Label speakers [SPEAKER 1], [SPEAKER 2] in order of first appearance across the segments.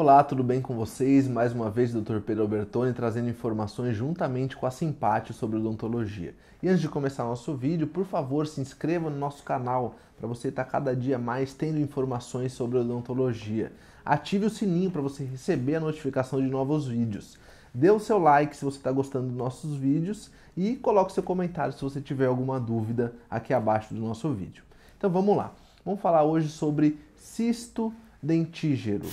[SPEAKER 1] Olá, tudo bem com vocês? Mais uma vez, Dr. Pedro Albertoni trazendo informações juntamente com a Simpatio sobre odontologia. E antes de começar nosso vídeo, por favor, se inscreva no nosso canal para você estar cada dia mais tendo informações sobre odontologia. Ative o sininho para você receber a notificação de novos vídeos. Dê o seu like se você está gostando dos nossos vídeos e coloque seu comentário se você tiver alguma dúvida aqui abaixo do nosso vídeo. Então vamos lá. Vamos falar hoje sobre cisto dentígero.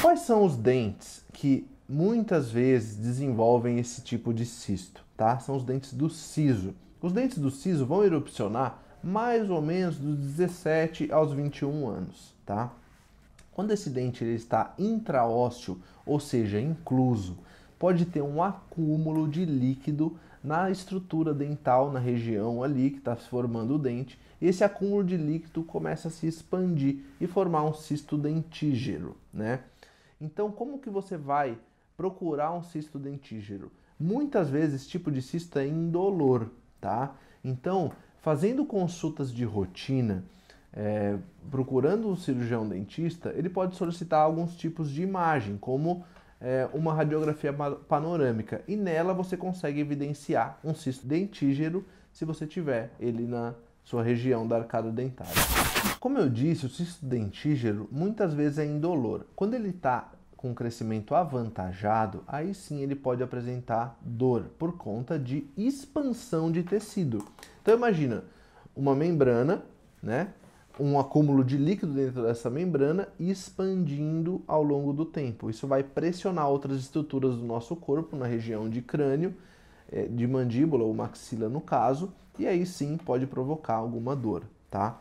[SPEAKER 1] Quais são os dentes que muitas vezes desenvolvem esse tipo de cisto? Tá? São os dentes do siso. Os dentes do siso vão erupcionar mais ou menos dos 17 aos 21 anos, tá? Quando esse dente ele está intraósseo, ou seja, incluso, pode ter um acúmulo de líquido na estrutura dental, na região ali que está se formando o dente. Esse acúmulo de líquido começa a se expandir e formar um cisto dentígero, né? Então, como que você vai procurar um cisto dentígero? Muitas vezes esse tipo de cisto é indolor, tá? Então, fazendo consultas de rotina, é, procurando um cirurgião dentista, ele pode solicitar alguns tipos de imagem, como é, uma radiografia panorâmica, e nela você consegue evidenciar um cisto dentígero se você tiver ele na sua região da arcada dentária. Como eu disse, o cisto dentígero muitas vezes é indolor. Quando ele está com crescimento avantajado, aí sim ele pode apresentar dor por conta de expansão de tecido. Então imagina uma membrana, né? Um acúmulo de líquido dentro dessa membrana expandindo ao longo do tempo. Isso vai pressionar outras estruturas do nosso corpo na região de crânio, eh, de mandíbula ou maxila no caso, e aí sim pode provocar alguma dor, tá?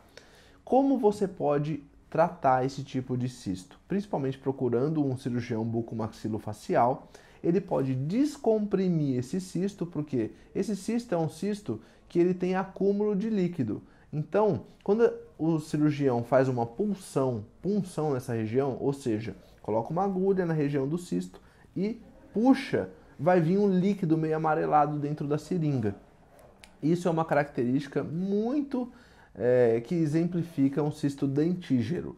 [SPEAKER 1] Como você pode tratar esse tipo de cisto? Principalmente procurando um cirurgião bucomaxilofacial, ele pode descomprimir esse cisto, porque esse cisto é um cisto que ele tem acúmulo de líquido. Então, quando o cirurgião faz uma punção, punção nessa região, ou seja, coloca uma agulha na região do cisto e puxa, vai vir um líquido meio amarelado dentro da seringa. Isso é uma característica muito é, que exemplifica um cisto dentígero.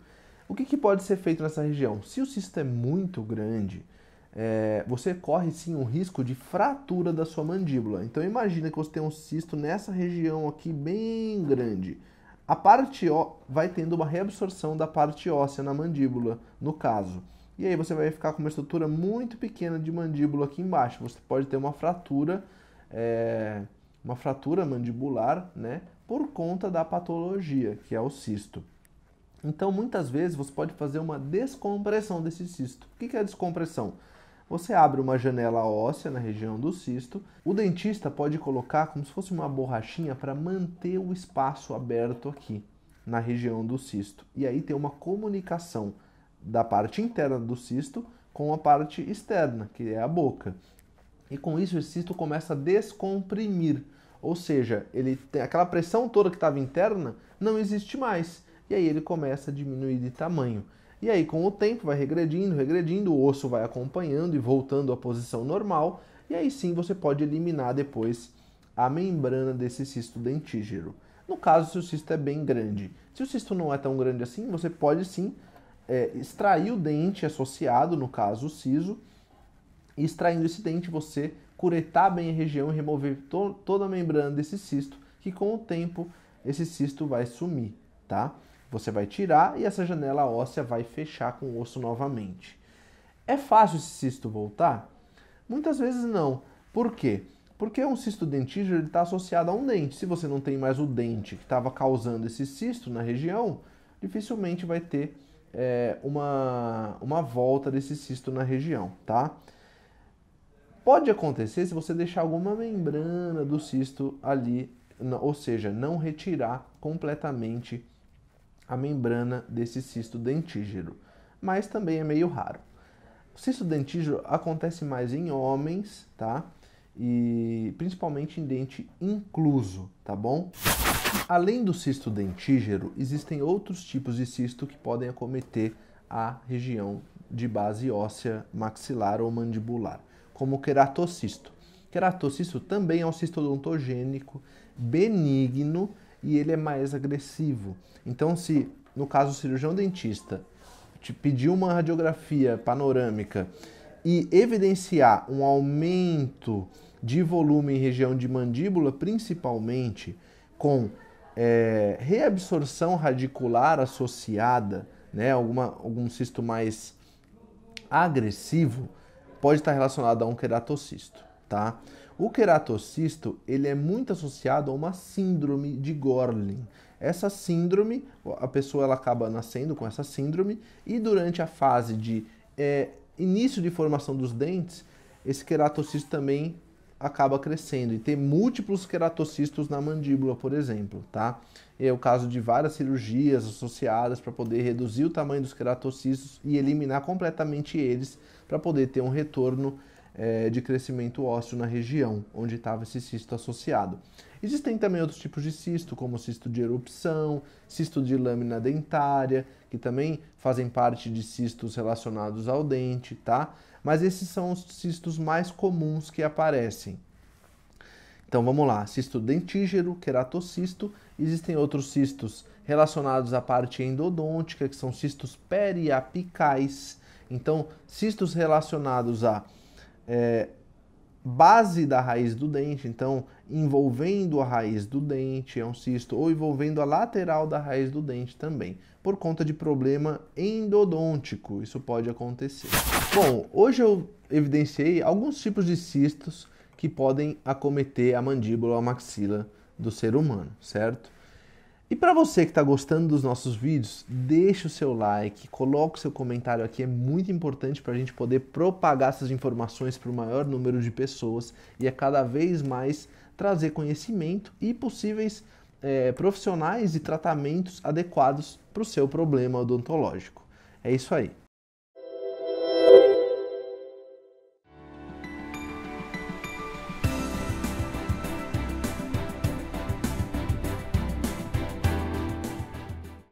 [SPEAKER 1] O que, que, pode ser feito nessa região? Se o cisto é muito grande, é, você corre sim um risco de fratura da sua mandíbula. Então imagina que você tem um cisto nessa região aqui bem grande. A parte ó, vai tendo uma reabsorção da parte óssea na mandíbula, no caso. E aí você vai ficar com uma estrutura muito pequena de mandíbula aqui embaixo. Você pode ter uma fratura é, uma fratura mandibular, né, por conta da patologia, que é o cisto. Então, muitas vezes você pode fazer uma descompressão desse cisto. O que é a descompressão? Você abre uma janela óssea na região do cisto. O dentista pode colocar como se fosse uma borrachinha para manter o espaço aberto aqui na região do cisto. E aí tem uma comunicação da parte interna do cisto com a parte externa, que é a boca e com isso esse cisto começa a descomprimir, ou seja, ele tem aquela pressão toda que estava interna não existe mais e aí ele começa a diminuir de tamanho. E aí com o tempo vai regredindo, regredindo, o osso vai acompanhando e voltando à posição normal e aí sim você pode eliminar depois a membrana desse cisto dentígero. No caso, se o cisto é bem grande. Se o cisto não é tão grande assim, você pode sim é, extrair o dente associado, no caso o siso, e extraindo esse dente, você curetar bem a região e remover to toda a membrana desse cisto, que com o tempo esse cisto vai sumir, tá? Você vai tirar e essa janela óssea vai fechar com o osso novamente. É fácil esse cisto voltar? Muitas vezes não. Por quê? Porque um cisto dentígero está associado a um dente. Se você não tem mais o dente que estava causando esse cisto na região, dificilmente vai ter é, uma, uma volta desse cisto na região, tá? Pode acontecer se você deixar alguma membrana do cisto ali, ou seja, não retirar completamente a membrana desse cisto dentígero, mas também é meio raro. O cisto dentígero acontece mais em homens, tá? E principalmente em dente incluso, tá bom? Além do cisto dentígero, existem outros tipos de cisto que podem acometer a região de base óssea maxilar ou mandibular como o queratocisto. Queratocisto também é um cisto odontogênico benigno e ele é mais agressivo. Então, se no caso o cirurgião dentista te pedir uma radiografia panorâmica e evidenciar um aumento de volume em região de mandíbula, principalmente com é, reabsorção radicular associada, né, alguma, algum cisto mais agressivo, pode estar relacionado a um queratocisto, tá? O queratocisto, ele é muito associado a uma síndrome de Gorlin. Essa síndrome, a pessoa ela acaba nascendo com essa síndrome e durante a fase de é, início de formação dos dentes, esse queratocisto também acaba crescendo e tem múltiplos queratocistos na mandíbula, por exemplo, tá? É o caso de várias cirurgias associadas para poder reduzir o tamanho dos queratocistos e eliminar completamente eles para poder ter um retorno é, de crescimento ósseo na região onde estava esse cisto associado. Existem também outros tipos de cisto, como cisto de erupção, cisto de lâmina dentária, que também fazem parte de cistos relacionados ao dente, tá? Mas esses são os cistos mais comuns que aparecem. Então vamos lá, cisto dentígero, queratocisto, existem outros cistos relacionados à parte endodôntica, que são cistos periapicais. Então, cistos relacionados a é, base da raiz do dente, então envolvendo a raiz do dente, é um cisto, ou envolvendo a lateral da raiz do dente também, por conta de problema endodôntico, isso pode acontecer. Bom, hoje eu evidenciei alguns tipos de cistos que podem acometer a mandíbula ou a maxila do ser humano, certo? E para você que está gostando dos nossos vídeos, deixe o seu like, coloque o seu comentário aqui, é muito importante para a gente poder propagar essas informações para o maior número de pessoas e é cada vez mais trazer conhecimento e possíveis é, profissionais e tratamentos adequados para o seu problema odontológico. É isso aí.